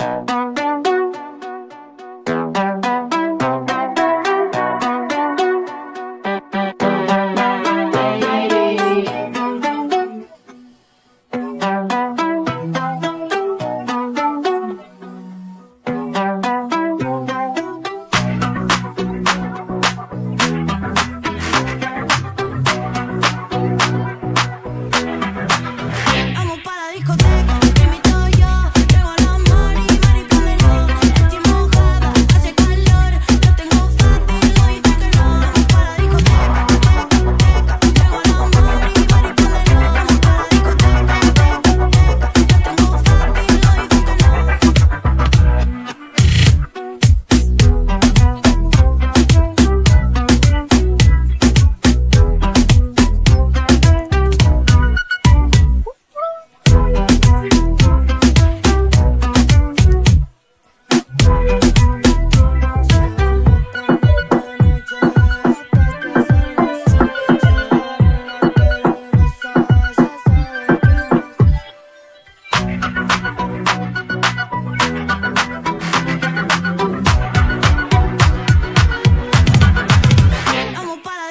Bye.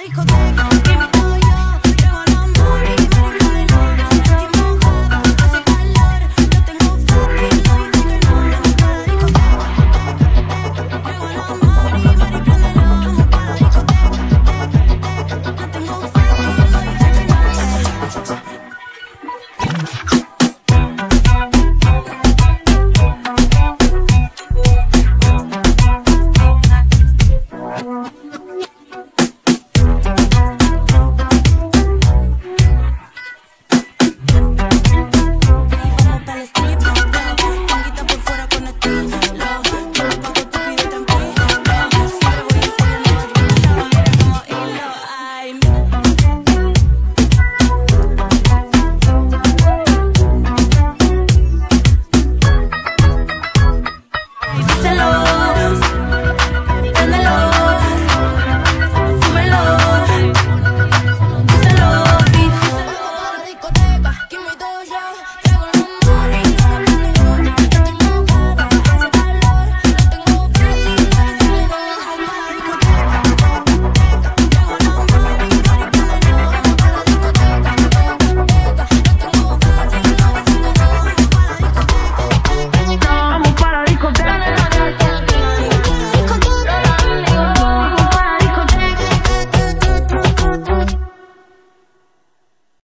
discoteca.